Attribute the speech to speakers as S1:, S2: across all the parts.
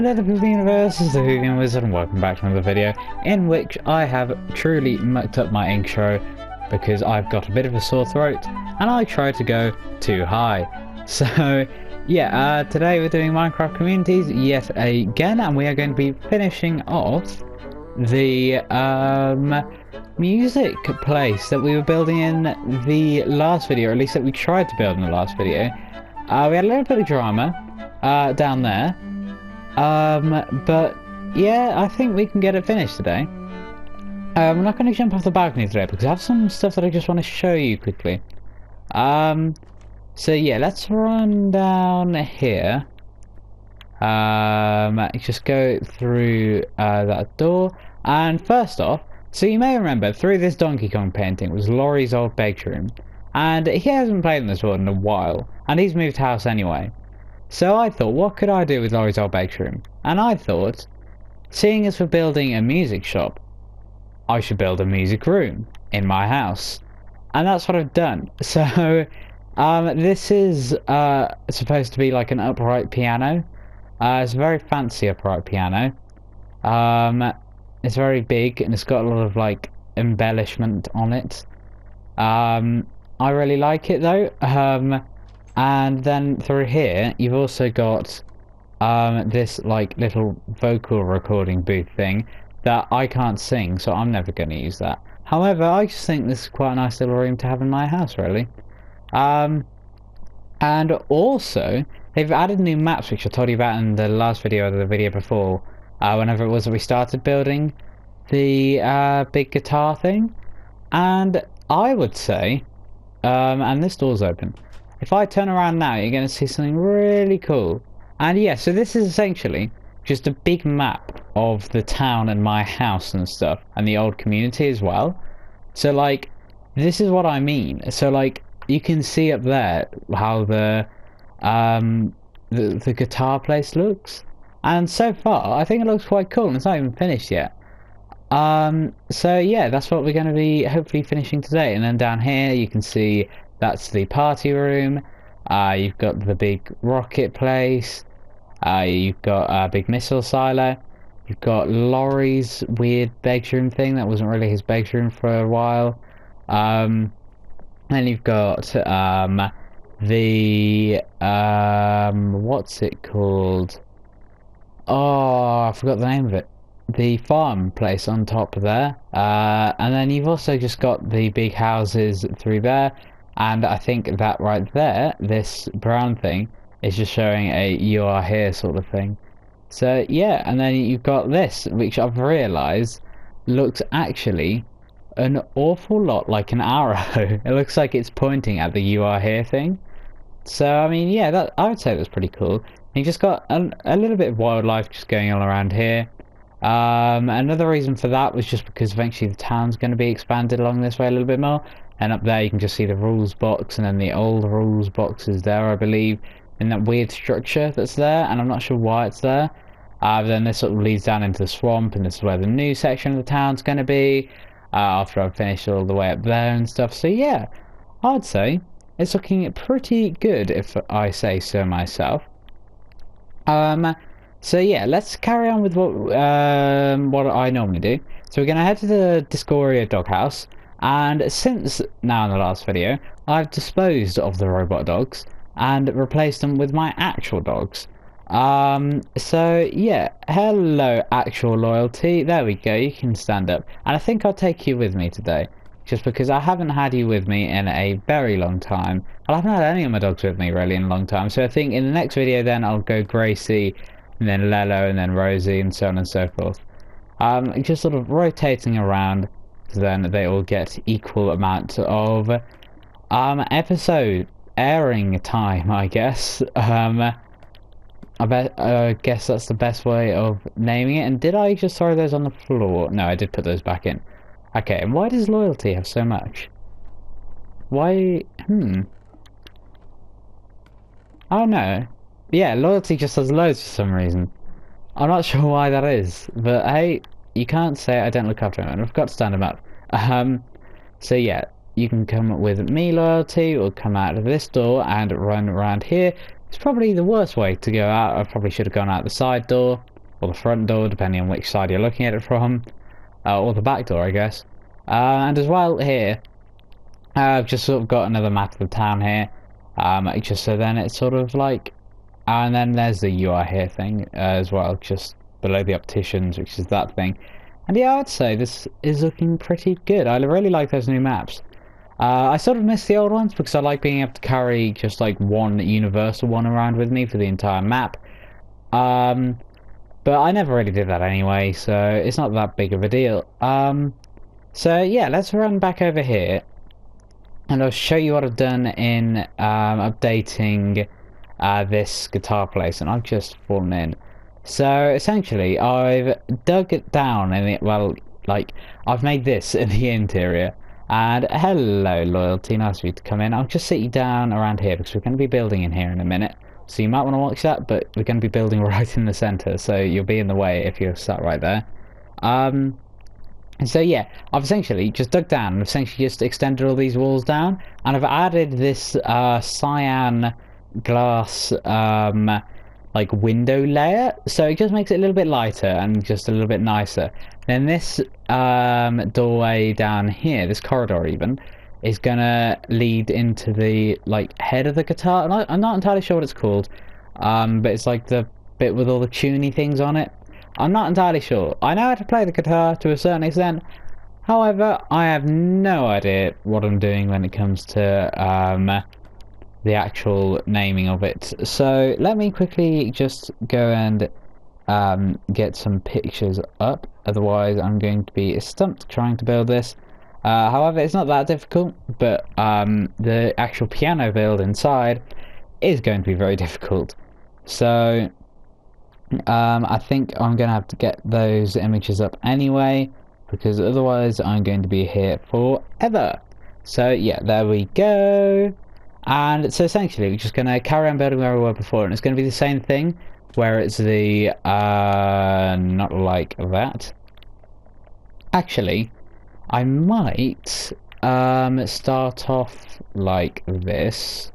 S1: Hello the Whovian Universe, this is the Whovian Wizard and welcome back to another video in which I have truly mucked up my intro because I've got a bit of a sore throat and I tried to go too high. So yeah, uh, today we're doing Minecraft Communities yet again and we are going to be finishing off the um, music place that we were building in the last video, or at least that we tried to build in the last video. Uh, we had a little bit of drama uh, down there um, but yeah, I think we can get it finished today. Um, I'm not going to jump off the balcony today because I have some stuff that I just want to show you quickly. Um, so yeah, let's run down here. Um, just go through uh, that door. And first off, so you may remember through this Donkey Kong painting was Laurie's old bedroom. And he hasn't played in this world in a while. And he's moved house anyway. So I thought, what could I do with Laurie's old bedroom? And I thought, seeing as we're building a music shop, I should build a music room in my house. And that's what I've done. So, um, this is uh, supposed to be like an upright piano. Uh, it's a very fancy upright piano. Um, it's very big and it's got a lot of like embellishment on it. Um, I really like it though. Um, and then through here, you've also got um, this like little vocal recording booth thing that I can't sing, so I'm never going to use that. However, I just think this is quite a nice little room to have in my house, really. Um, and also, they've added new maps, which I told you about in the last video or the video before, uh, whenever it was that we started building the uh, big guitar thing. And I would say, um, and this door's open, if I turn around now, you're going to see something really cool. And yeah, so this is essentially just a big map of the town and my house and stuff, and the old community as well. So like, this is what I mean. So like, you can see up there how the um the, the guitar place looks. And so far, I think it looks quite cool, and it's not even finished yet. Um, so yeah, that's what we're going to be hopefully finishing today. And then down here, you can see that's the party room. Uh, you've got the big rocket place. Uh, you've got a big missile silo. You've got Laurie's weird bedroom thing that wasn't really his bedroom for a while. Um, then you've got um, the um, what's it called? Oh, I forgot the name of it. The farm place on top there. Uh, and then you've also just got the big houses through there. And I think that right there, this brown thing, is just showing a you are here sort of thing. So yeah, and then you've got this, which I've realised looks actually an awful lot like an arrow. it looks like it's pointing at the you are here thing. So I mean, yeah, that I would say that's pretty cool. You just got a, a little bit of wildlife just going all around here. Um, another reason for that was just because eventually the town's going to be expanded along this way a little bit more. And up there you can just see the rules box and then the old rules box is there, I believe, in that weird structure that's there. And I'm not sure why it's there. Uh, then this sort of leads down into the swamp and this is where the new section of the town's going to be. Uh, after I've finished all the way up there and stuff. So yeah, I'd say it's looking pretty good if I say so myself. Um, so yeah, let's carry on with what um, what I normally do. So we're gonna head to the Discoria doghouse. And since now in the last video, I've disposed of the robot dogs and replaced them with my actual dogs. Um, so yeah, hello actual loyalty. There we go, you can stand up. And I think I'll take you with me today. Just because I haven't had you with me in a very long time. I haven't had any of my dogs with me really in a long time. So I think in the next video then I'll go Gracie, and then Lello, and then Rosie, and so on and so forth. Um, just sort of rotating around then they all get equal amount of um episode airing time, I guess. Um, I bet I uh, guess that's the best way of naming it. And did I just throw those on the floor? No, I did put those back in. Okay, and why does loyalty have so much? Why? Hmm. Oh no. Yeah, loyalty just has loads for some reason. I'm not sure why that is, but hey, you can't say I don't look after him, and I've got to stand him up. Um, so yeah, you can come with me loyalty, or come out of this door and run around here It's probably the worst way to go out. I probably should have gone out the side door or the front door, depending on which side you're looking at it from, uh, or the back door, I guess. Uh, and as well here, I've just sort of got another map of the town here, um, just so then it's sort of like, and then there's the you are here thing uh, as well, just below the opticians, which is that thing. And yeah, I'd say this is looking pretty good. I really like those new maps. Uh, I sort of miss the old ones because I like being able to carry just like one universal one around with me for the entire map. Um, but I never really did that anyway, so it's not that big of a deal. Um, so yeah, let's run back over here and I'll show you what I've done in um, updating uh, this guitar place and I've just fallen in. So essentially I've dug it down and it, well, like I've made this in the interior and hello loyalty, nice of you to come in. I'll just sit you down around here because we're going to be building in here in a minute. So you might want to watch that, but we're going to be building right in the center, so you'll be in the way if you're sat right there. Um, so yeah, I've essentially just dug down I've essentially just extended all these walls down, and I've added this uh, cyan glass um, like window layer, so it just makes it a little bit lighter and just a little bit nicer. Then this um, doorway down here, this corridor even, is gonna lead into the like head of the guitar. I'm not, I'm not entirely sure what it's called, um, but it's like the bit with all the tuny things on it. I'm not entirely sure. I know how to play the guitar to a certain extent. However, I have no idea what I'm doing when it comes to um, the actual naming of it. So let me quickly just go and um, get some pictures up. Otherwise, I'm going to be stumped trying to build this. Uh, however, it's not that difficult, but um, the actual piano build inside is going to be very difficult. So um, I think I'm going to have to get those images up anyway, because otherwise I'm going to be here forever. So yeah, there we go. And so essentially, we're just going to carry on building where we were before, and it's going to be the same thing, where it's the, uh, not like that. Actually, I might um, start off like this,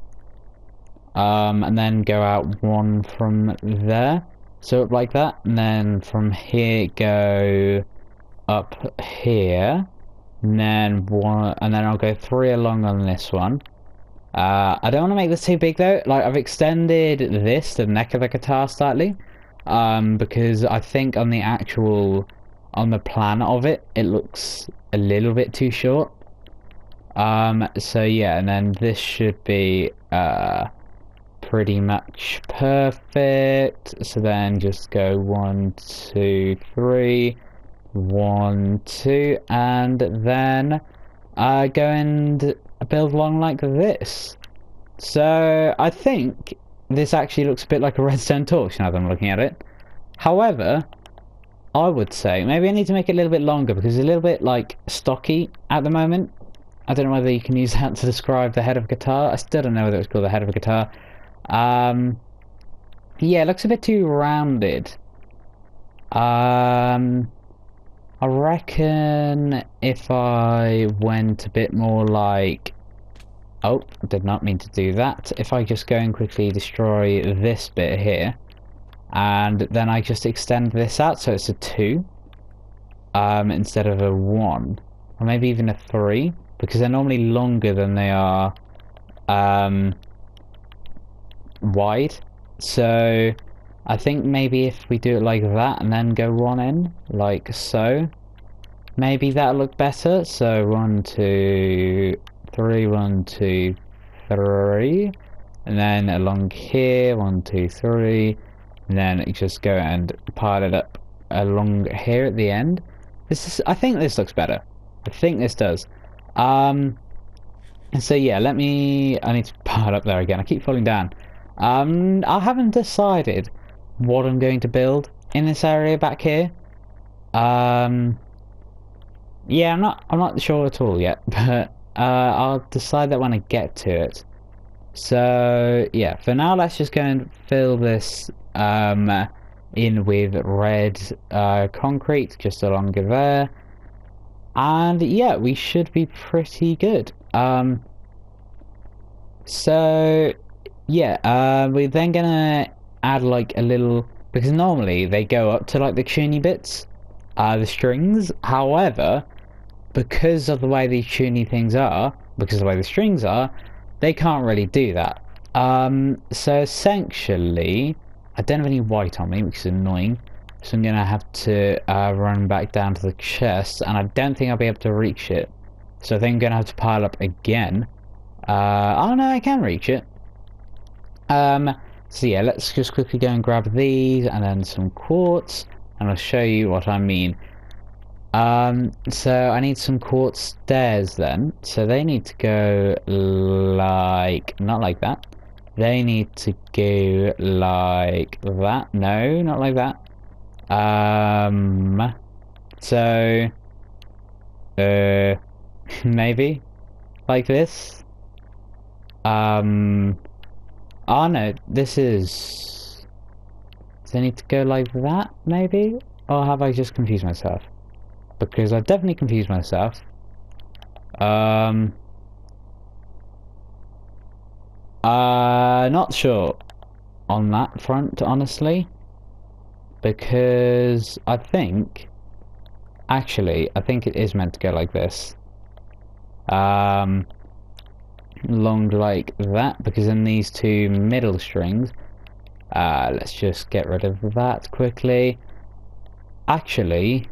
S1: um, and then go out one from there. So up like that, and then from here go up here, and then one, and then I'll go three along on this one. Uh, I don't want to make this too big though. Like I've extended this, the neck of the guitar slightly, um, because I think on the actual on the plan of it, it looks a little bit too short. Um, so yeah, and then this should be uh, pretty much perfect. So then just go one, two, three, one, two, and then uh, go and build along like this. So I think this actually looks a bit like a redstone torch now that I'm looking at it. However, I would say maybe I need to make it a little bit longer because it's a little bit like stocky at the moment. I don't know whether you can use that to describe the head of a guitar. I still don't know whether it's called the head of a guitar. Um, yeah, it looks a bit too rounded. Um, I reckon if I went a bit more like... Oh, did not mean to do that. If I just go and quickly destroy this bit here and then I just extend this out so it's a 2 um, instead of a 1 or maybe even a 3 because they're normally longer than they are um, wide so I think maybe if we do it like that and then go one in like so maybe that'll look better so one two three one two three and then along here one two three and then just go and pile it up along here at the end. This is, I think this looks better. I think this does. Um, so yeah, let me, I need to pile up there again. I keep falling down. Um, I haven't decided what I'm going to build in this area back here. Um, yeah, I'm not, I'm not sure at all yet, but uh, I'll decide that when I get to it. So yeah, for now, let's just go and fill this um, in with red uh, concrete just along there. And yeah, we should be pretty good. Um, so yeah, uh, we're then gonna add like a little because normally they go up to like the tuny bits, uh, the strings. However, because of the way these tuny things are, because of the way the strings are, they can't really do that. Um, so essentially, I don't have any white on me, which is annoying. So I'm gonna have to uh, run back down to the chest, and I don't think I'll be able to reach it. So I think I'm gonna have to pile up again. Uh, oh no, I can reach it. Um, so yeah, let's just quickly go and grab these and then some quartz, and I'll show you what I mean. Um, so I need some quartz stairs then. So they need to go like, not like that. They need to go like that. No, not like that. Um, so, uh, maybe like this. Um, oh no, this is. Does it need to go like that, maybe? Or have I just confused myself? Because I definitely confused myself. Um. Uh, not sure on that front, honestly. Because I think. Actually, I think it is meant to go like this. Um long like that because in these two middle strings uh, let's just get rid of that quickly. Actually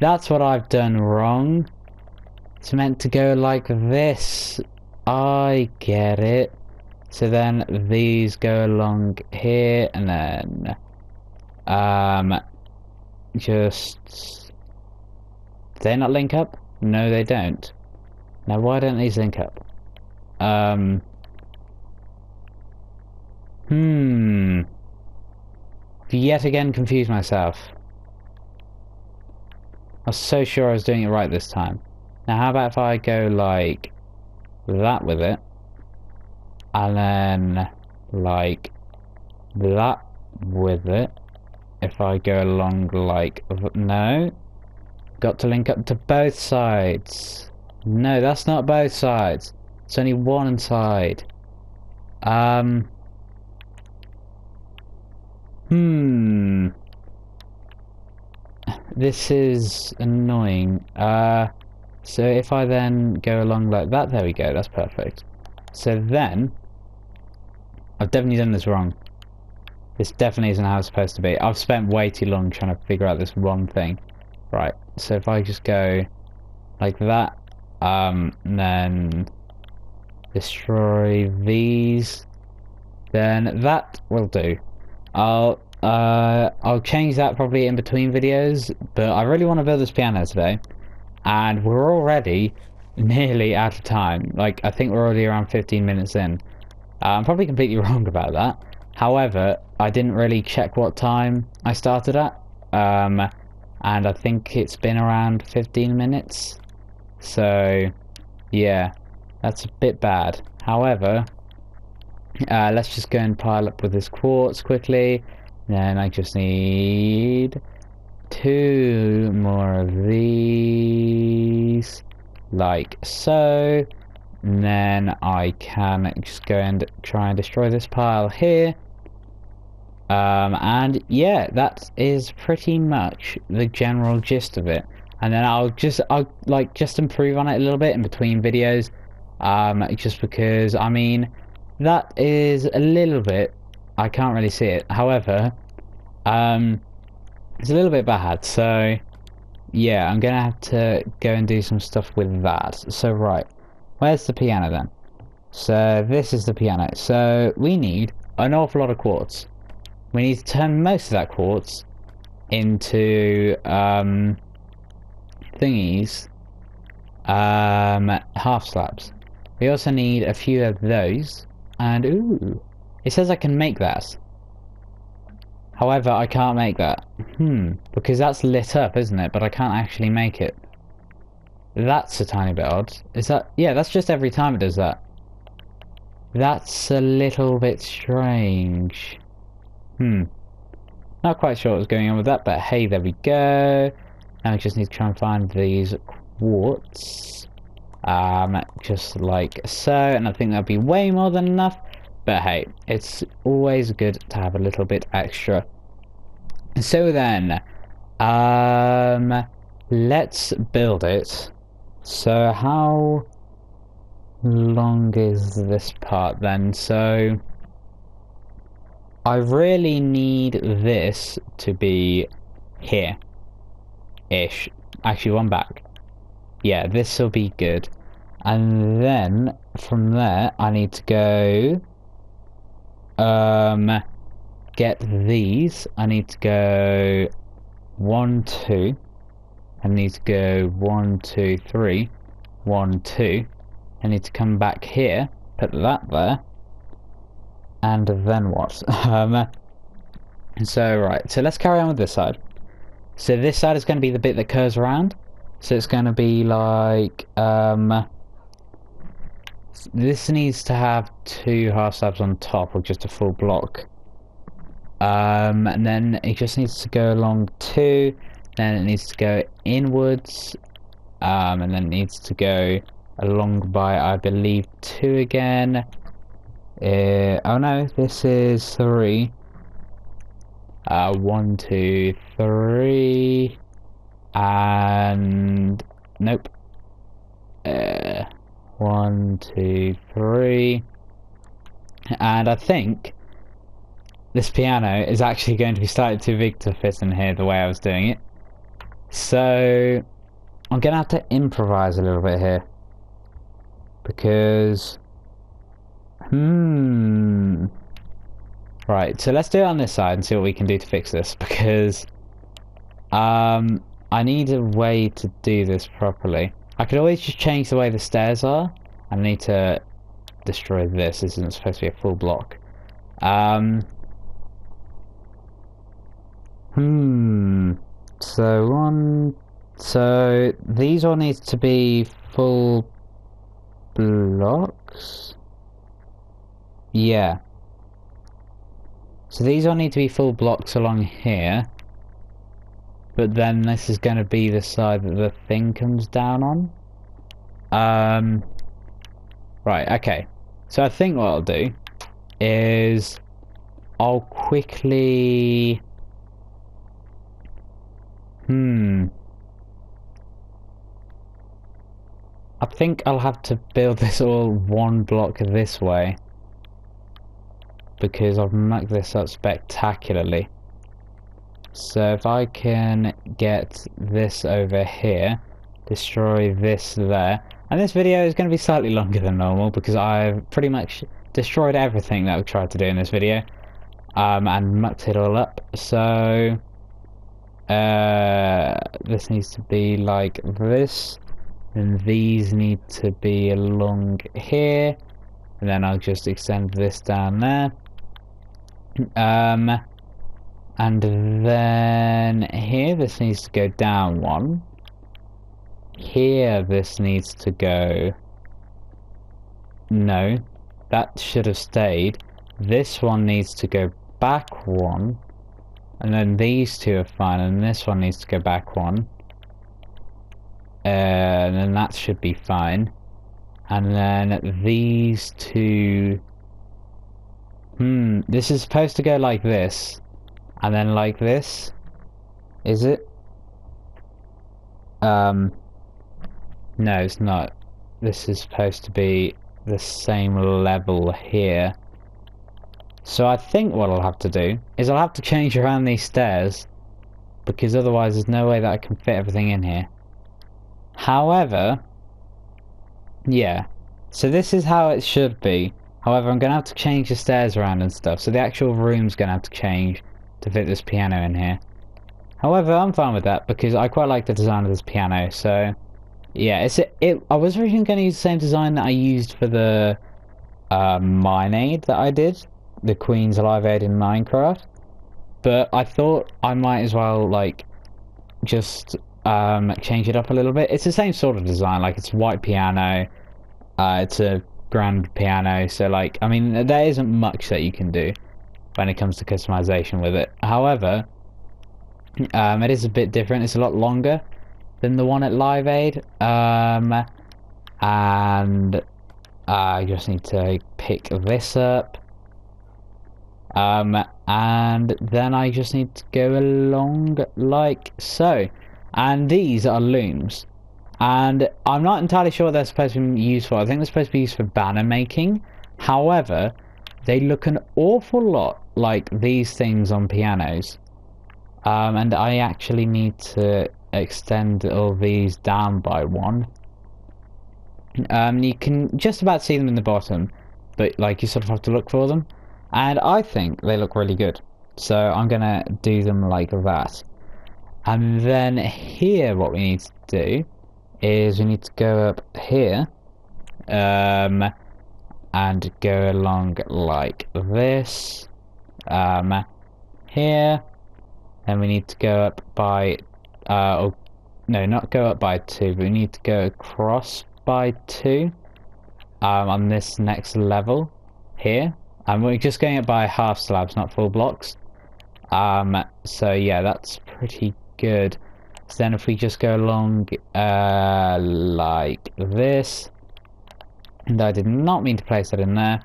S1: that's what I've done wrong. It's meant to go like this. I get it. So then these go along here and then um just they not link up? No they don't. Now why don't these link up um. Hmm. Yet again confused myself. I was so sure I was doing it right this time. Now how about if I go like that with it and then like that with it if I go along like no got to link up to both sides no that's not both sides it's only one side. Um. Hmm. This is annoying. Uh. So if I then go along like that, there we go, that's perfect. So then, I've definitely done this wrong. This definitely isn't how it's supposed to be. I've spent way too long trying to figure out this one thing. Right, so if I just go like that, um, then destroy these, then that will do. I'll uh, I'll change that probably in between videos, but I really want to build this piano today, and we're already nearly out of time. Like, I think we're already around 15 minutes in. Uh, I'm probably completely wrong about that. However, I didn't really check what time I started at, um, and I think it's been around 15 minutes. So, yeah. That's a bit bad. However, uh, let's just go and pile up with this quartz quickly. Then I just need two more of these, like so. And then I can just go and try and destroy this pile here. Um, and yeah, that is pretty much the general gist of it. And then I'll just, I'll like just improve on it a little bit in between videos um, just because, I mean, that is a little bit, I can't really see it. However, um, it's a little bit bad, so yeah, I'm gonna have to go and do some stuff with that. So right, where's the piano then? So this is the piano. So we need an awful lot of quartz. We need to turn most of that quartz into um, thingies, um, half slabs. We also need a few of those. And ooh, it says I can make that. However, I can't make that. Hmm, because that's lit up, isn't it? But I can't actually make it. That's a tiny bit odd. Is that... Yeah, that's just every time it does that. That's a little bit strange. Hmm. Not quite sure what's going on with that, but hey, there we go. Now we just need to try and find these quartz um, just like so, and I think that'll be way more than enough. But hey, it's always good to have a little bit extra. So then, um, let's build it. So how long is this part then? So I really need this to be here ish. Actually, one back. Yeah, this will be good. And then from there, I need to go. Um, get these. I need to go one, two. I need to go one, two, three, one, two. I need to come back here, put that there, and then what? um, so right, so let's carry on with this side. So this side is going to be the bit that curves around. So it's going to be like, um, this needs to have two half slabs on top or just a full block. Um, and then it just needs to go along two, then it needs to go inwards, um, and then it needs to go along by, I believe, two again. Uh, oh no, this is three. Uh, one, two, three, and nope. Uh, one, two, three, and I think this piano is actually going to be slightly too big to fit in here the way I was doing it. So I'm gonna have to improvise a little bit here because hmm Right, so let's do it on this side and see what we can do to fix this, because um, I need a way to do this properly. I could always just change the way the stairs are, I need to destroy this, this isn't supposed to be a full block. Um, hmm, so one, so these all need to be full blocks? Yeah. So these all need to be full blocks along here. But then this is going to be the side that the thing comes down on. Um, right, okay. So I think what I'll do is I'll quickly... Hmm. I think I'll have to build this all one block this way because I've mucked this up spectacularly. So if I can get this over here, destroy this there, and this video is going to be slightly longer than normal because I've pretty much destroyed everything that I've tried to do in this video um, and mucked it all up. So uh, this needs to be like this, and these need to be along here, and then I'll just extend this down there. Um, and then here this needs to go down one. Here this needs to go... No, that should have stayed. This one needs to go back one. And then these two are fine, and this one needs to go back one. Uh, and then that should be fine. And then these two Hmm, this is supposed to go like this. And then like this. Is it? Um, no, it's not. This is supposed to be the same level here. So I think what I'll have to do is I'll have to change around these stairs because otherwise there's no way that I can fit everything in here. However, yeah, so this is how it should be. However, I'm going to have to change the stairs around and stuff, so the actual room's going to have to change to fit this piano in here. However, I'm fine with that because I quite like the design of this piano, so yeah, it's it. it I was originally going to use the same design that I used for the uh, mine aid that I did, the Queen's Live Aid in Minecraft, but I thought I might as well like just um, change it up a little bit. It's the same sort of design, like it's white piano. Uh, it's a grand piano. So like, I mean, there isn't much that you can do when it comes to customization with it. However, um, it is a bit different. It's a lot longer than the one at Live Aid. Um, and I just need to pick this up. Um, and then I just need to go along like so. And these are looms. And I'm not entirely sure they're supposed to be used for. I think they're supposed to be used for banner making. However, they look an awful lot like these things on pianos. Um, and I actually need to extend all these down by one. Um, you can just about see them in the bottom, but like you sort of have to look for them. And I think they look really good. So I'm gonna do them like that. And then here what we need to do is we need to go up here um, and go along like this um, here. And we need to go up by uh, or, no not go up by two but we need to go across by two um, on this next level here. And we're just going up by half slabs not full blocks. Um, so yeah that's pretty good. So then if we just go along uh, like this, and I did not mean to place that in there,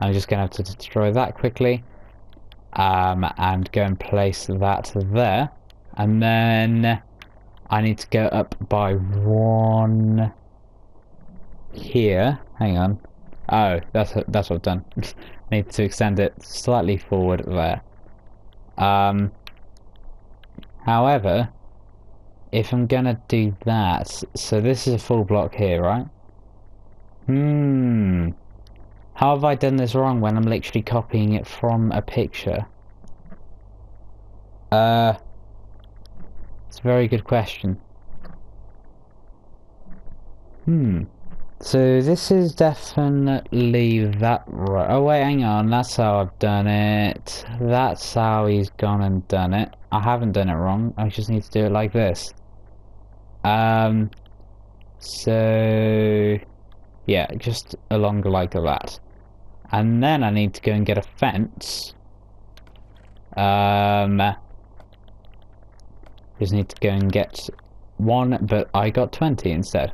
S1: I'm just going to have to destroy that quickly, um, and go and place that there, and then I need to go up by one here, hang on, oh, that's, that's what I've done, need to extend it slightly forward there. Um, however, if I'm gonna do that, so this is a full block here, right? Hmm. How have I done this wrong when I'm literally copying it from a picture? Uh, it's a very good question. Hmm. So this is definitely that right. Oh wait, hang on. That's how I've done it. That's how he's gone and done it. I haven't done it wrong. I just need to do it like this. Um, so, yeah, just along like that. And then I need to go and get a fence. Um, just need to go and get one, but I got 20 instead.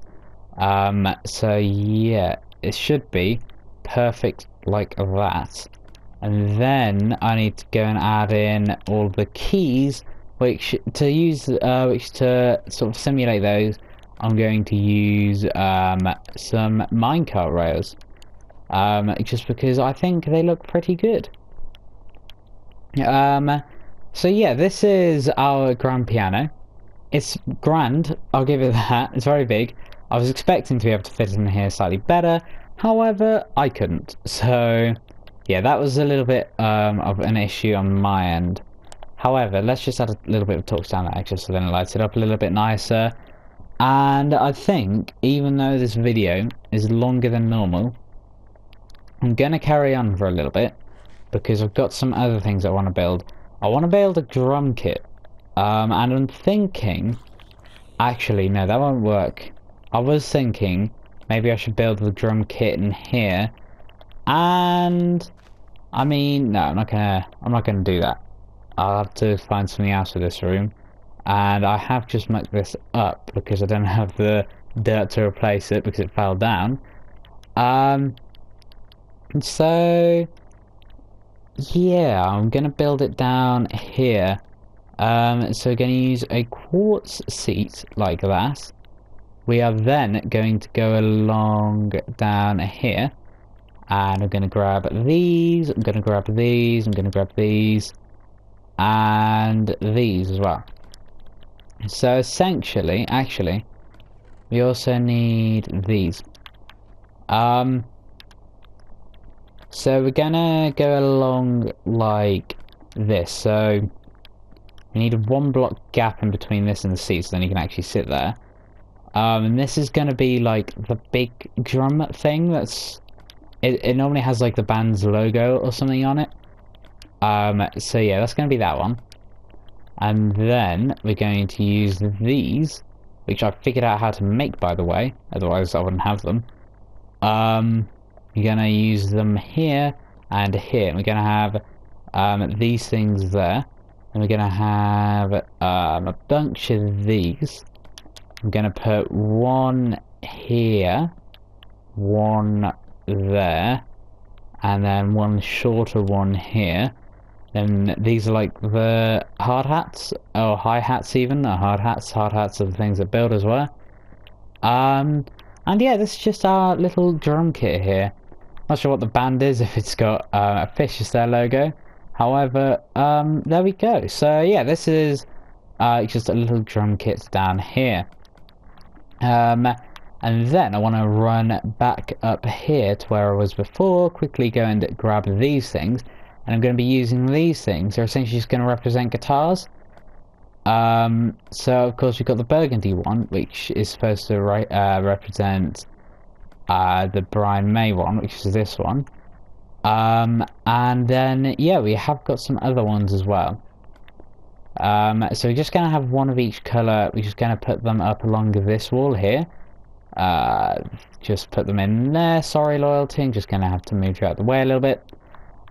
S1: Um, so yeah, it should be perfect like that. And then I need to go and add in all the keys which to use uh, which to sort of simulate those I'm going to use um, some minecart rails um, just because I think they look pretty good. Um, so yeah this is our grand piano. It's grand I'll give it that it's very big. I was expecting to be able to fit in here slightly better however I couldn't. So yeah that was a little bit um, of an issue on my end. However, let's just add a little bit of touch down that extra so then it lights it up a little bit nicer. And I think, even though this video is longer than normal, I'm going to carry on for a little bit because I've got some other things I want to build. I want to build a drum kit. Um, and I'm thinking... Actually, no, that won't work. I was thinking maybe I should build the drum kit in here. And... I mean, no, I'm not gonna... I'm not gonna do that. I'll have to find something else for this room. And I have just mucked this up because I don't have the dirt to replace it because it fell down. Um, so, yeah, I'm going to build it down here. Um, so we're going to use a quartz seat like that. We are then going to go along down here. And I'm going to grab these, I'm going to grab these, I'm going to grab these and these as well. So essentially, actually, we also need these. Um, so we're gonna go along like this. So we need a one block gap in between this and the seat, so then you can actually sit there. Um, and this is gonna be like the big drum thing. That's it. It normally has like the band's logo or something on it. Um, so yeah, that's to be that one. And then we're going to use these, which I figured out how to make, by the way. Otherwise, I wouldn't have them. Um, we're going to use them here and here. We're going to have um, these things there. And we're going to have um, a bunch of these. I'm going to put one here, one there, and then one shorter one here Then these are like the hard hats, or high hats even, or hard hats. Hard hats are the things that builders wear. Um, and yeah, this is just our little drum kit here. Not sure what the band is, if it's got uh, a fish as their logo. However, um, there we go. So yeah, this is uh, just a little drum kit down here. Um, and then I want to run back up here to where I was before, quickly go and grab these things. And I'm going to be using these things. They're essentially just going to represent guitars. Um, so, of course, we've got the burgundy one, which is supposed to uh, represent uh, the Brian May one, which is this one. Um, and then, yeah, we have got some other ones as well. Um, so we're just going to have one of each colour. We're just going to put them up along this wall here. Uh, just put them in there. Sorry, loyalty. I'm just going to have to move you out the way a little bit.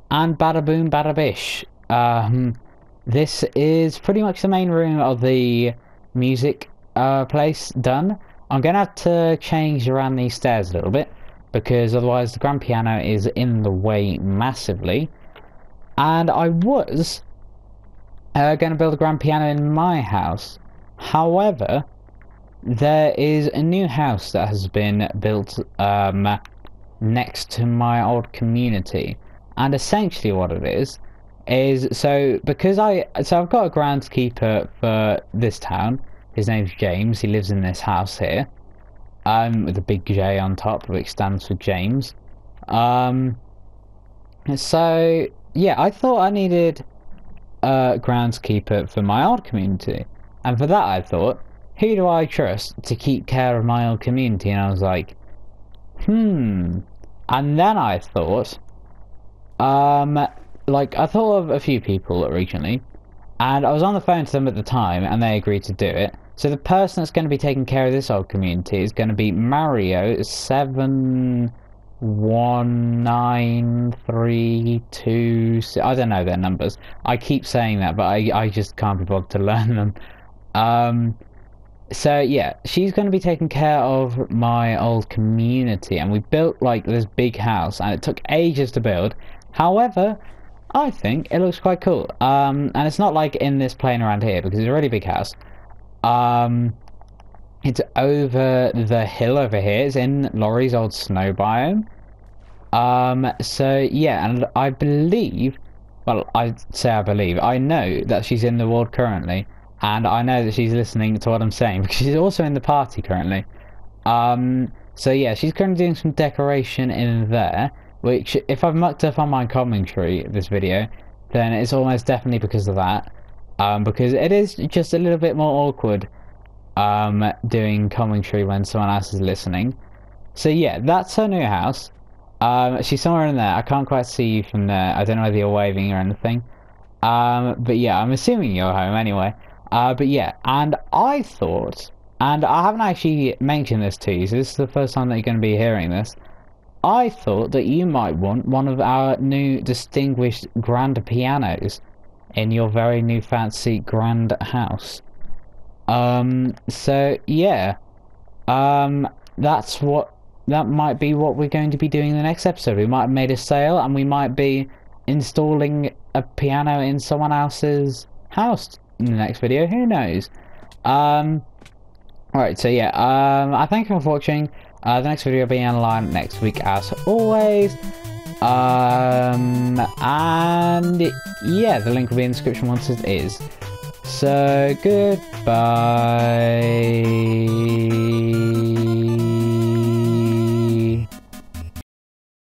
S1: And bada boom, bada bish. Um, this is pretty much the main room of the music uh, place done. I'm going to have to change around these stairs a little bit because otherwise the grand piano is in the way massively. And I was uh, going to build a grand piano in my house. However, there is a new house that has been built um, next to my old community. And essentially what it is, is so because I so I've got a groundskeeper for this town. His name's James. He lives in this house here. Um, with a big J on top, which stands for James. Um, so yeah, I thought I needed a groundskeeper for my old community, and for that I thought, who do I trust to keep care of my old community? And I was like, hmm. And then I thought, um, like I thought of a few people originally, and I was on the phone to them at the time, and they agreed to do it. So the person that's going to be taking care of this old community is going to be Mario seven one nine three two. I don't know their numbers. I keep saying that, but I I just can't be bothered to learn them. Um, so yeah, she's going to be taking care of my old community, and we built like this big house, and it took ages to build. However, I think it looks quite cool. Um, and it's not like in this plane around here because it's a really big house. Um, it's over the hill over here. It's in Laurie's old snow biome. Um, so yeah, and I believe, well, I say I believe, I know that she's in the ward currently, and I know that she's listening to what I'm saying because she's also in the party currently. Um, so yeah, she's currently doing some decoration in there. Which, if I've mucked up on my commentary this video, then it's almost definitely because of that. Um, because it is just a little bit more awkward um, doing commentary when someone else is listening. So yeah, that's her new house. Um, she's somewhere in there. I can't quite see you from there. I don't know whether you're waving or anything. Um, but yeah, I'm assuming you're home anyway. Uh, but yeah, and I thought, and I haven't actually mentioned this to you, so this is the first time that you're going to be hearing this. I thought that you might want one of our new distinguished grand pianos in your very new fancy grand house. Um, so yeah, um, that's what, that might be what we're going to be doing in the next episode. We might have made a sale and we might be installing a piano in someone else's house in the next video. Who knows? Um, alright, so yeah, um, I thank you for watching. Uh, the next video will be online next week as always. Um, and yeah, the link will be in the description once it is. So, goodbye.